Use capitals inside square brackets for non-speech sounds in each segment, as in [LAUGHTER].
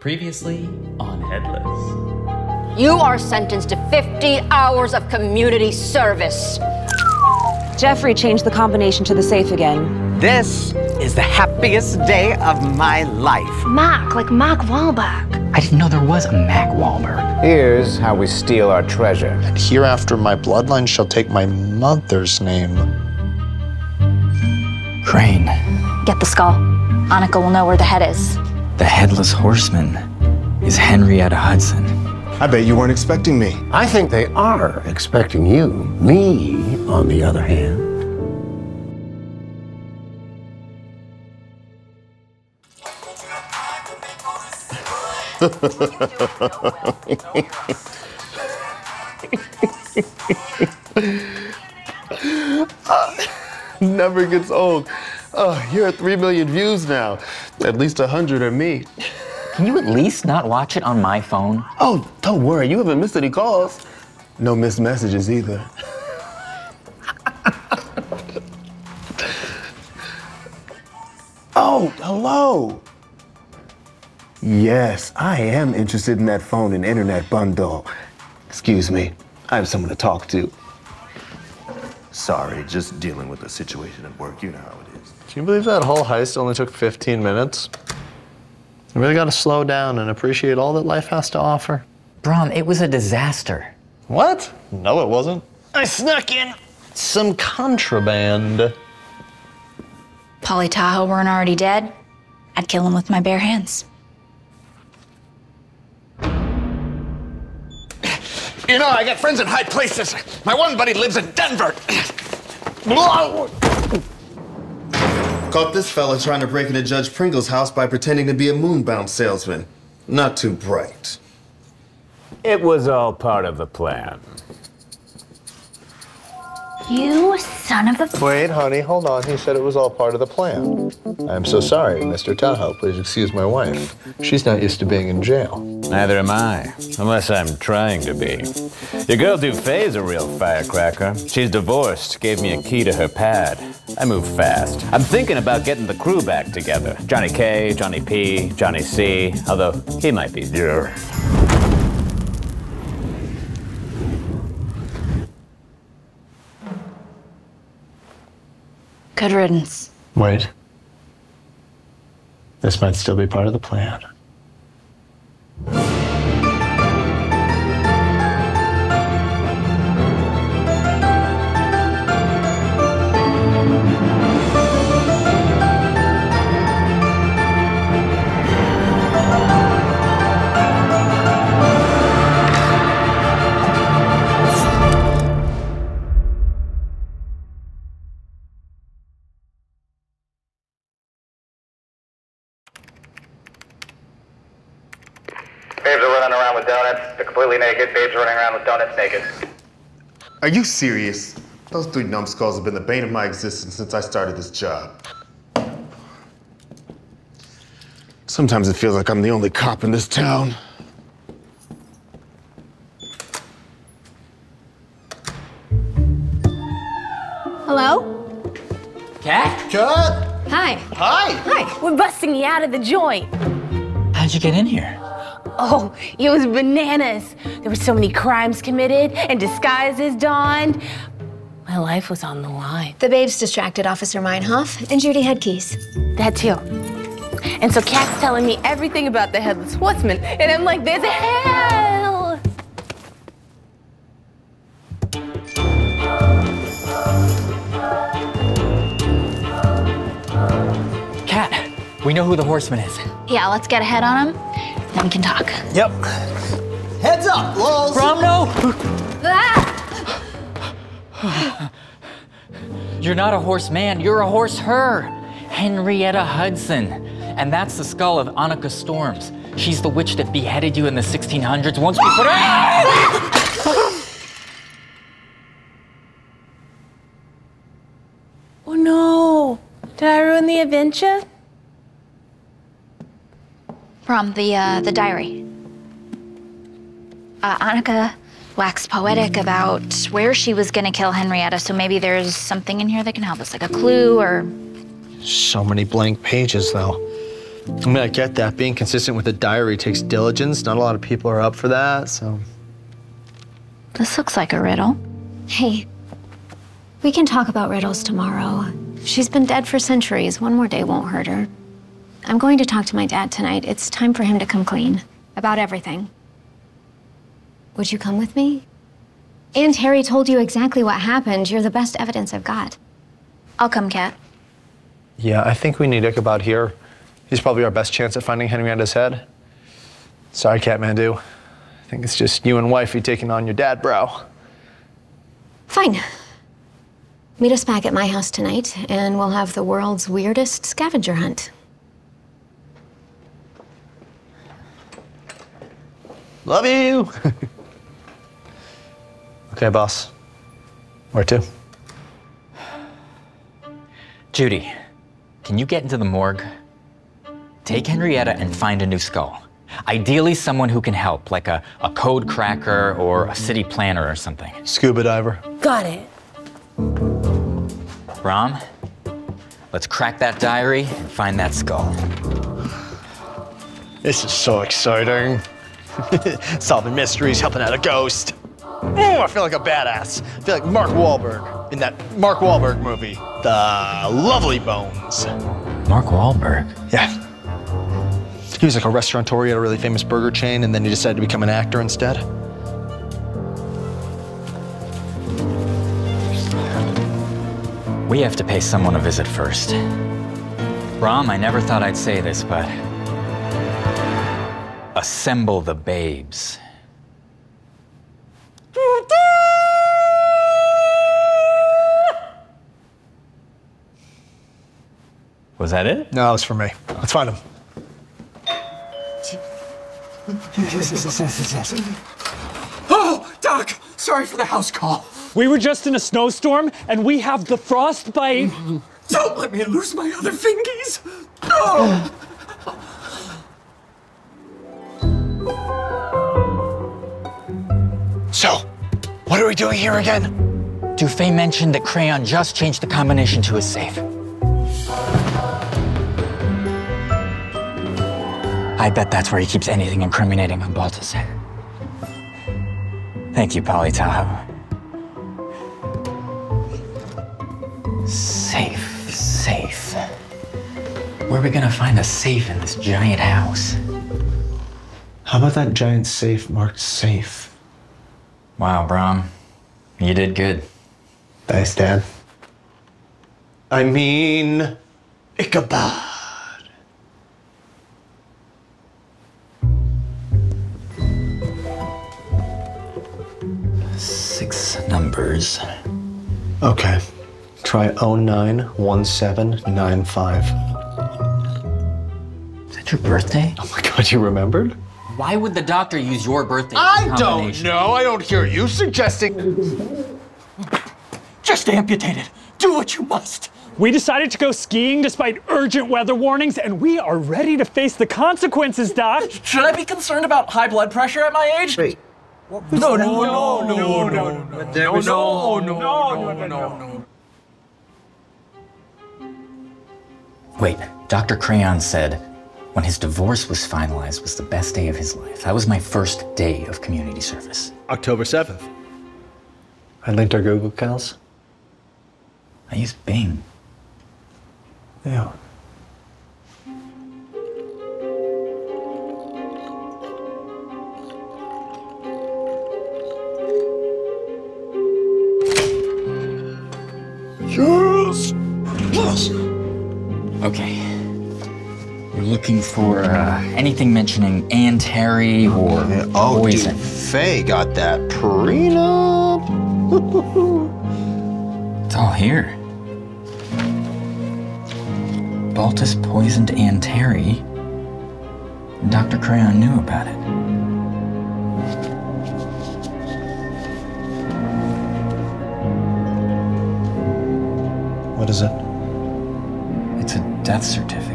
Previously on Headless. You are sentenced to 50 hours of community service. Geoffrey changed the combination to the safe again. This is the happiest day of my life. Mac, like Mac Wahlberg. I didn't know there was a Mac Wahlberg. Here's how we steal our treasure. And hereafter my bloodline shall take my mother's name. Crane. Get the skull. Annika will know where the head is. The headless horseman is Henrietta Hudson. I bet you weren't expecting me. I think they are expecting you. Me, on the other hand. [LAUGHS] Never gets old. Oh, you're at 3 million views now. At least 100 are me. Can you at least not watch it on my phone? Oh, don't worry. You haven't missed any calls. No missed messages either. oh, hello. Yes, I am interested in that phone and internet bundle. Excuse me. I have someone to talk to. Sorry, just dealing with the situation at work. You know how it is. Can you believe that whole heist only took 15 minutes? You really gotta slow down and appreciate all that life has to offer. Brom, it was a disaster. What? No, it wasn't. I snuck in some contraband. Paulie Tahoe weren't already dead. I'd kill him with my bare hands. You know, I got friends in high places. My one buddy lives in Denver. [CLEARS THROAT] Caught this fella trying to break into Judge Pringle's house by pretending to be a moonbound salesman. Not too bright. It was all part of the plan. You son of a. Wait, honey, hold on. He said it was all part of the plan. I'm so sorry, Mr. Tahoe. Please excuse my wife. She's not used to being in jail. Neither am I, unless I'm trying to be. Your girl Dufay's a real firecracker. She's divorced, gave me a key to her pad. I move fast. I'm thinking about getting the crew back together. Johnny K, Johnny P, Johnny C, although he might be there. Good riddance. Wait. This might still be part of the plan. Babes are running around with donuts. They're completely naked. Babes are running around with donuts naked. Are you serious? Those three numbskulls have been the bane of my existence since I started this job. Sometimes it feels like I'm the only cop in this town. Hello? Kat? Cut! Hi. Hi! Hi. We're busting you out of the joint. How'd you get in here? Oh, it was bananas. There were so many crimes committed and disguises donned. My life was on the line. The babes distracted Officer Meinhof, and Judy had keys. That too. And so Kat's telling me everything about the Headless Horseman, and I'm like, there's a hell! Kat, we know who the horseman is. Yeah, let's get a head on him, then we can talk. Yep. Heads up, lols! Brom, no! Ah! [SIGHS] You're not a horse man, you're a horse her. Henrietta Hudson. And that's the skull of Annika Storms. She's the witch that beheaded you in the 1600s once we put her. [GASPS] Oh no! Did I ruin the adventure? From the uh, the diary. Uh, Annika waxed poetic about where she was gonna kill Henrietta, so maybe there's something in here that can help us, like a clue or. So many blank pages, though. I mean, I get that. Being consistent with a diary takes diligence. Not a lot of people are up for that, so. This looks like a riddle. Hey, we can talk about riddles tomorrow. She's been dead for centuries. One more day won't hurt her. I'm going to talk to my dad tonight. It's time for him to come clean about everything. Would you come with me? Aunt Harry told you exactly what happened. You're the best evidence I've got. I'll come, Kat. Yeah, I think we need Ichabod here. He's probably our best chance at finding Henrietta's head. Sorry, Kathmandu. I think it's just you and wifey taking on your dad, bro. Fine. Meet us back at my house tonight, and we'll have the world's weirdest scavenger hunt. Love you. [LAUGHS] okay, boss. Where to? Judy, can you get into the morgue? Take Henrietta and find a new skull. Ideally, someone who can help, like a, a code cracker or a city planner or something. Scuba diver. Got it. Brom, let's crack that diary and find that skull. This is so exciting. [LAUGHS] Solving mysteries, helping out a ghost. Oh, I feel like a badass. I feel like Mark Wahlberg in that Mark Wahlberg movie, The Lovely Bones. Mark Wahlberg? Yeah. He was like a restaurateur at a really famous burger chain, and then he decided to become an actor instead. We have to pay someone a visit first. Brom, I never thought I'd say this, but assemble the babes. Was that it? No, that was for me. Let's find him. Oh, Doc! Sorry for the house call. We were just in a snowstorm, and we have the frostbite. Don't let me lose my other fingies. Oh. What are we doing here again? Dufay mentioned that Crayon just changed the combination to his safe. I bet that's where he keeps anything incriminating on Baltus. Thank you, Paulie Tahoe. Safe, safe. Where are we gonna find a safe in this giant house? How about that giant safe marked safe? Wow, Brom. You did good. Thanks, Dad. I mean, Ichabod. Six numbers. Okay. Try 091795. Is that your birthday? Oh my god, you remembered? Why would the doctor use your birthday? as a I don't know. I don't hear you suggesting. Just amputate it. Do what you must. We decided to go skiing despite urgent weather warnings, and we are ready to face the consequences, Doc. Should I be concerned about high blood pressure at my age? Wait. No, no, no, no, no, no, no, There no, no- no, no, no, no. Wait, Dr. Crayon said when his divorce was finalized was the best day of his life. That was my first day of community service. October 7th. I linked our Google accounts. I used Bing. Yeah. Yes. Yes. Okay. You're looking for uh, anything mentioning Aunt Harry or Oh, poison. Dufay got that prenup. [LAUGHS] It's all here. Baltus poisoned Aunt Terry. Dr. Crayon knew about it. What is it? It's a death certificate.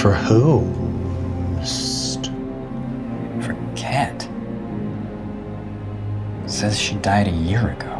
For who? For Kat. Says she died a year ago.